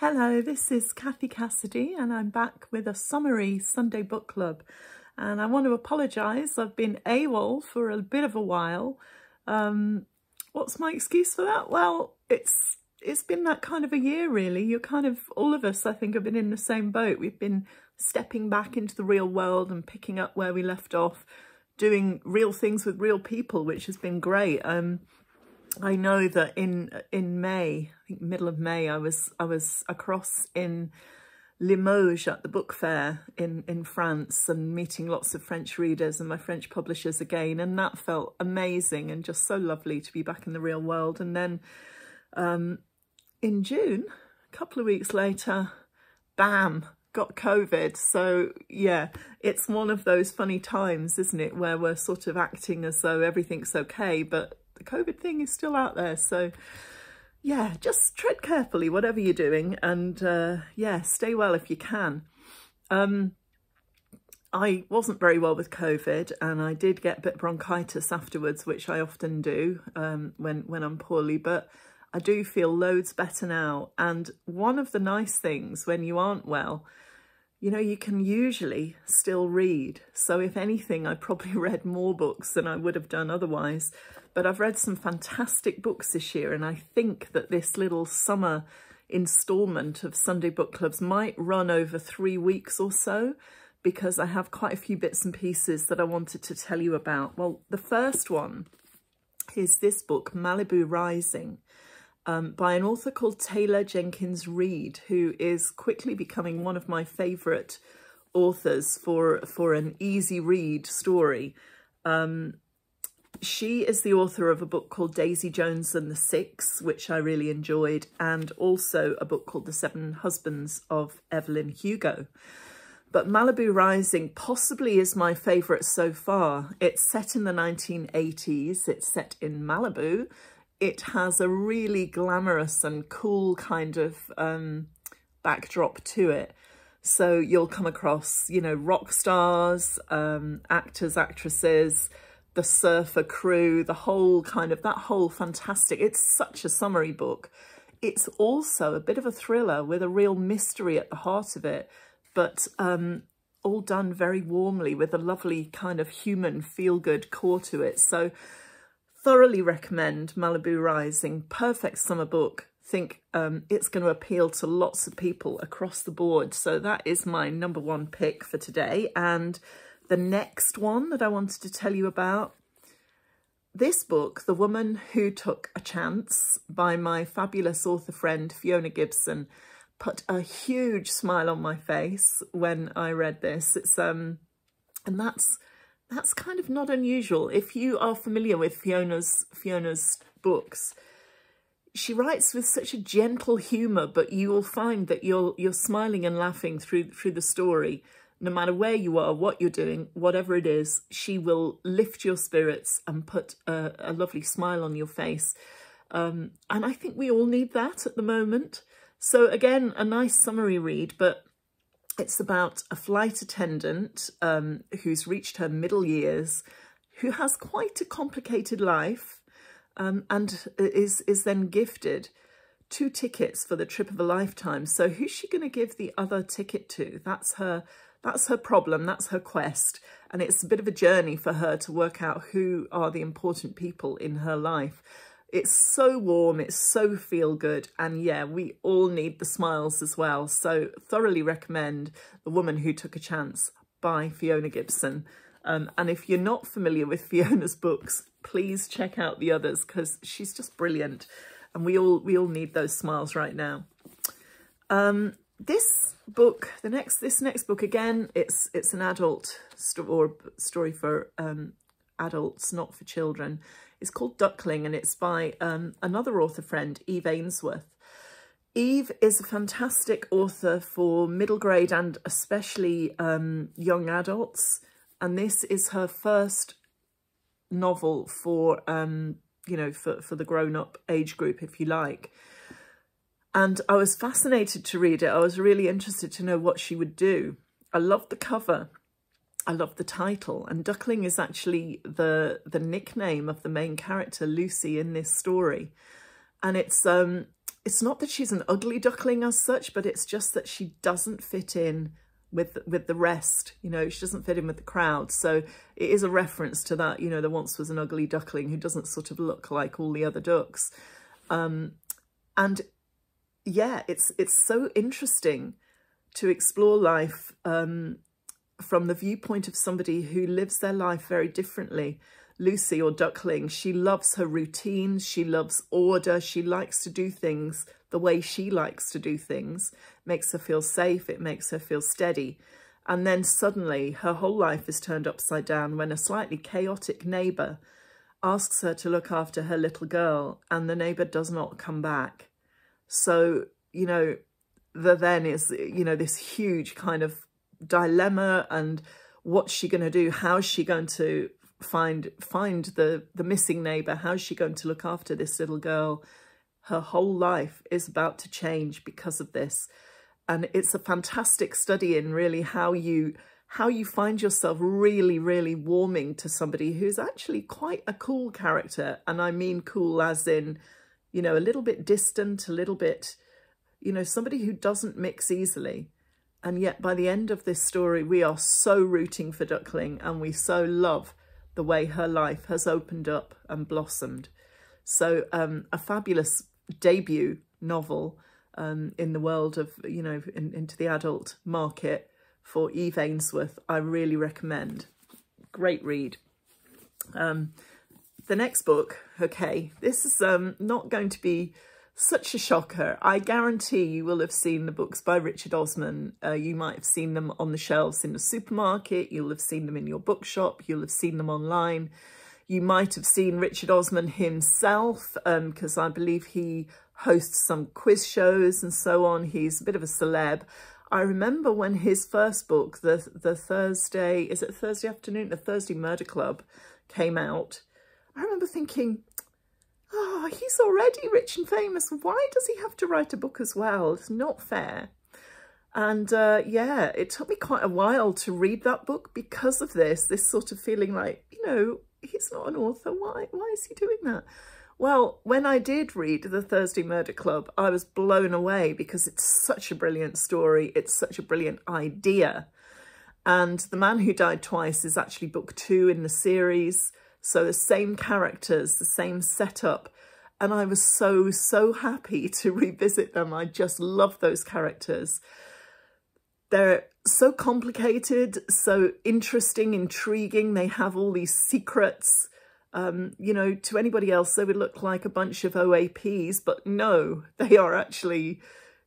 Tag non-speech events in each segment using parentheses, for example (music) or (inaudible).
Hello, this is Cathy Cassidy and I'm back with a summery Sunday book club and I want to apologise, I've been AWOL for a bit of a while. Um, what's my excuse for that? Well, it's it's been that kind of a year really. You're kind of, all of us I think have been in the same boat. We've been stepping back into the real world and picking up where we left off, doing real things with real people, which has been great. Um, I know that in in May, I think middle of May, I was I was across in Limoges at the book fair in in France and meeting lots of French readers and my French publishers again, and that felt amazing and just so lovely to be back in the real world. And then um, in June, a couple of weeks later, bam, got COVID. So yeah, it's one of those funny times, isn't it, where we're sort of acting as though everything's okay, but the COVID thing is still out there. So yeah, just tread carefully, whatever you're doing. And uh, yeah, stay well if you can. Um, I wasn't very well with COVID and I did get a bit bronchitis afterwards, which I often do um, when, when I'm poorly, but I do feel loads better now. And one of the nice things when you aren't well you know, you can usually still read. So if anything, I probably (laughs) read more books than I would have done otherwise. But I've read some fantastic books this year. And I think that this little summer instalment of Sunday book clubs might run over three weeks or so because I have quite a few bits and pieces that I wanted to tell you about. Well, the first one is this book, Malibu Rising um, by an author called Taylor Jenkins Reid, who is quickly becoming one of my favourite authors for, for an easy read story. Um, she is the author of a book called Daisy Jones and the Six, which I really enjoyed, and also a book called The Seven Husbands of Evelyn Hugo. But Malibu Rising possibly is my favourite so far. It's set in the 1980s, it's set in Malibu, it has a really glamorous and cool kind of um, backdrop to it. So you'll come across, you know, rock stars, um, actors, actresses, the surfer crew, the whole kind of, that whole fantastic, it's such a summery book. It's also a bit of a thriller with a real mystery at the heart of it, but um, all done very warmly with a lovely kind of human feel-good core to it. So thoroughly recommend Malibu Rising. Perfect summer book. Think um, it's going to appeal to lots of people across the board. So that is my number one pick for today. And the next one that I wanted to tell you about, this book, The Woman Who Took a Chance by my fabulous author friend Fiona Gibson, put a huge smile on my face when I read this. It's um, and that's that's kind of not unusual. If you are familiar with Fiona's Fiona's books, she writes with such a gentle humour, but you will find that you're you're smiling and laughing through through the story. No matter where you are, what you're doing, whatever it is, she will lift your spirits and put a, a lovely smile on your face. Um, and I think we all need that at the moment. So again, a nice summery read, but it's about a flight attendant um, who's reached her middle years, who has quite a complicated life um, and is, is then gifted two tickets for the trip of a lifetime. So who's she going to give the other ticket to? That's her, that's her problem. That's her quest. And it's a bit of a journey for her to work out who are the important people in her life. It's so warm, it's so feel good. And yeah, we all need the smiles as well. So thoroughly recommend The Woman Who Took a Chance by Fiona Gibson. Um, and if you're not familiar with (laughs) Fiona's books, please check out the others because she's just brilliant. And we all we all need those smiles right now. Um, this book, the next this next book again, it's it's an adult sto or story for um, adults, not for children. It's called Duckling and it's by um, another author friend, Eve Ainsworth. Eve is a fantastic author for middle grade and especially um, young adults. And this is her first novel for, um, you know, for, for the grown-up age group, if you like. And I was fascinated to read it. I was really interested to know what she would do. I loved the cover. I love the title. And Duckling is actually the the nickname of the main character, Lucy, in this story. And it's um it's not that she's an ugly duckling as such, but it's just that she doesn't fit in with with the rest you know she doesn't fit in with the crowd so it is a reference to that you know there once was an ugly duckling who doesn't sort of look like all the other ducks um and yeah it's it's so interesting to explore life um from the viewpoint of somebody who lives their life very differently Lucy or Duckling, she loves her routines, she loves order, she likes to do things the way she likes to do things, makes her feel safe, it makes her feel steady. And then suddenly her whole life is turned upside down when a slightly chaotic neighbour asks her to look after her little girl and the neighbour does not come back. So, you know, the then is, you know, this huge kind of dilemma and what's she going to do? How's she going to find find the the missing neighbor? How's she going to look after this little girl? Her whole life is about to change because of this. And it's a fantastic study in really how you how you find yourself really really warming to somebody who's actually quite a cool character. And i mean cool as in you know a little bit distant a little bit you know somebody who doesn't mix easily and yet by the end of this story we are so rooting for duckling and we so love the way her life has opened up and blossomed. So um, a fabulous debut novel um, in the world of, you know, in, into the adult market for Eve Ainsworth, I really recommend. Great read. Um, the next book, okay, this is um, not going to be such a shocker. I guarantee you will have seen the books by Richard Osman. Uh, you might have seen them on the shelves in the supermarket. You'll have seen them in your bookshop. You'll have seen them online. You might have seen Richard Osman himself because um, I believe he hosts some quiz shows and so on. He's a bit of a celeb. I remember when his first book, the the Thursday, is it Thursday afternoon? The Thursday Murder Club came out. I remember thinking, oh, he's already rich and famous. Why does he have to write a book as well? It's not fair. And uh, yeah, it took me quite a while to read that book because of this, this sort of feeling like, you know, he's not an author. Why, why is he doing that? Well, when I did read The Thursday Murder Club, I was blown away because it's such a brilliant story. It's such a brilliant idea. And The Man Who Died Twice is actually book two in the series. So the same characters, the same setup. And I was so, so happy (laughs) to revisit them. I just love those characters. They're so complicated, so interesting, intriguing. They have all these secrets. Um, you know, to anybody else, they would look like a bunch of OAPs, but no, (laughs) they are actually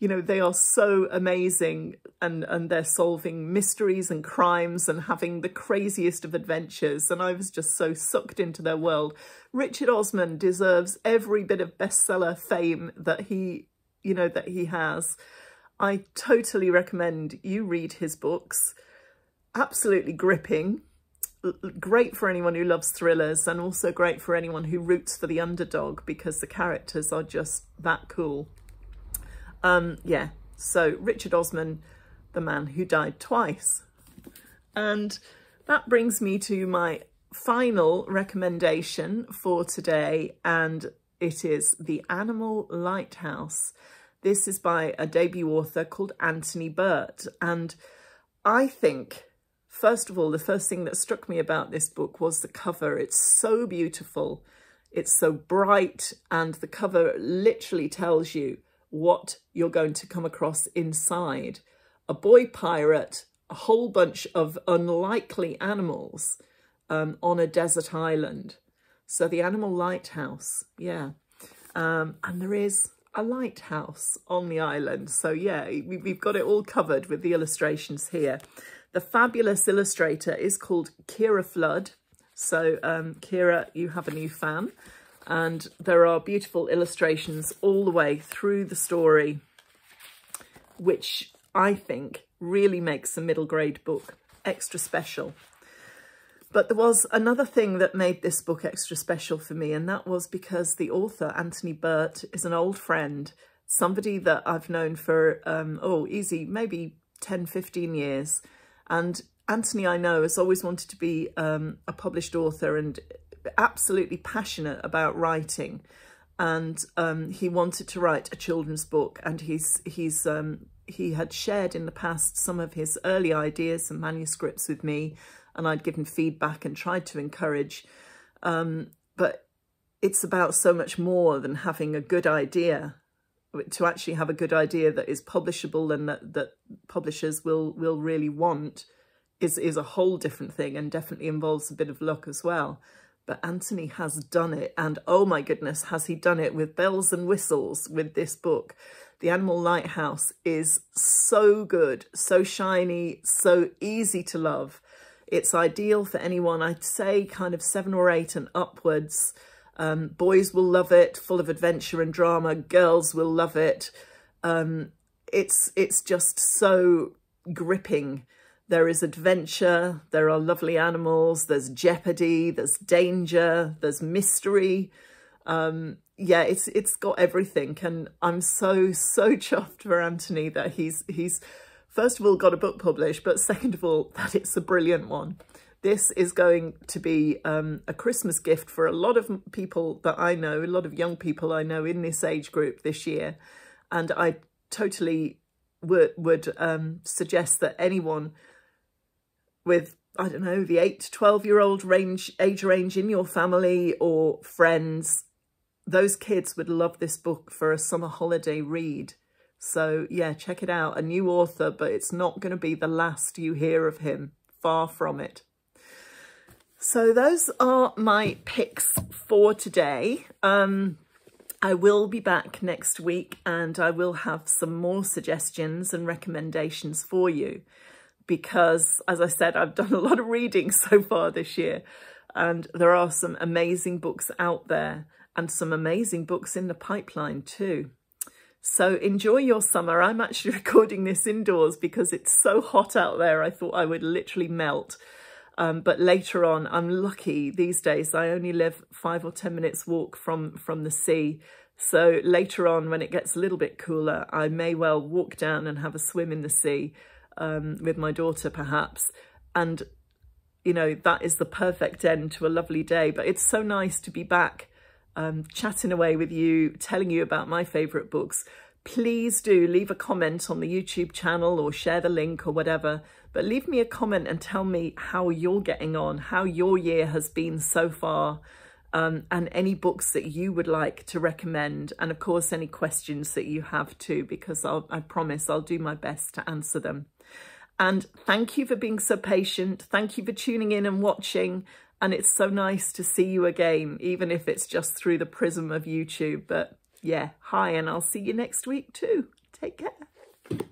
you know, they are so amazing and, and they're solving mysteries and crimes and having the craziest of adventures. And I was just so sucked into their world. Richard Osman deserves every bit of bestseller fame that he, you know, that he has. I totally recommend you read his books. Absolutely gripping. Great for anyone who loves thrillers and also great for anyone who roots for the underdog because the characters are just that cool. Um, yeah, so Richard Osman, the man who died twice. And that brings me to my final recommendation for today, and it is The Animal Lighthouse. This is by a debut author called Anthony Burt. And I think, first of all, the first thing that struck me about this book was the cover. It's so beautiful. It's so bright, and the cover literally tells you what you're going to come across inside. A boy pirate, a whole bunch of unlikely animals um, on a desert island. So the animal lighthouse, yeah. Um, and there is a lighthouse on the island. So yeah, we've got it all covered with the illustrations here. The fabulous illustrator is called Kira Flood. So um, Kira, you have a new fan and there are beautiful illustrations all the way through the story, which I think really makes a middle grade book extra special. But there was another thing that made this book extra special for me, and that was because the author, Anthony Burt, is an old friend, somebody that I've known for, um, oh, easy, maybe 10, 15 years. And Anthony, I know, has always wanted to be um, a published author and absolutely passionate about writing. and um, he wanted to write a children's book and he's he's um, he had shared in the past some of his early ideas and manuscripts with me and I'd given feedback and tried to encourage. Um, but it's about so much more than having a good idea. To actually have a good idea that is publishable and that, that publishers will will really want is is a whole different thing and definitely involves a bit of luck as well but Anthony has done it. And oh my goodness, has he done it with bells and whistles with this book. The Animal Lighthouse is so good, so shiny, so easy to love. It's ideal for anyone, I'd say kind of seven or eight and upwards. Um, boys will love it, full of adventure and drama. Girls will love it. Um, it's, it's just so gripping there is adventure, there are lovely animals, there's jeopardy, there's danger, there's mystery. Um, yeah, it's it's got everything. And I'm so, so (laughs) chuffed for Anthony that he's, he's first of all got a book published, but second of all, (laughs) that it's a brilliant one. This is going to be um, a Christmas gift for a lot of people that I know, a lot of young people I know in this age group this year. And I totally would, would um, suggest that anyone with, I don't know, the 8 to 12 year old range age range in your family or friends, those kids would love this book for a summer holiday read. So yeah, check it out. A new author, but it's not going to be the last you hear of him. Far from it. So those are my picks for today. Um, I will be back next week and I will have some more suggestions and recommendations for you because, as I said, I've done a lot of reading (laughs) so far this year and there are some amazing books out there and some amazing books in the pipeline too. So enjoy your summer. I'm actually (laughs) recording this indoors because it's so hot out there. I thought I would literally melt. Um, but later on, I'm lucky these days. I only live five or 10 minutes walk from, from the sea. So later on, when it gets a little bit cooler, I may well walk down and have a swim in the sea um, with my daughter perhaps. And, you know, that is the perfect end to a lovely day. But it's so nice to be back um, chatting away with you, telling you about my favourite books. Please do leave a comment on the YouTube channel or share the link or whatever. But leave me a comment and tell me how you're getting on, how your year has been so far. Um, and any books that you would like to recommend. And of course, any questions that you have too, because I'll, I promise I'll do my best to answer them. And thank you for being so patient. Thank you for tuning in and watching. And it's so nice to see you again, even if it's just through the prism of YouTube. But yeah, hi, and I'll see you next week too. Take care.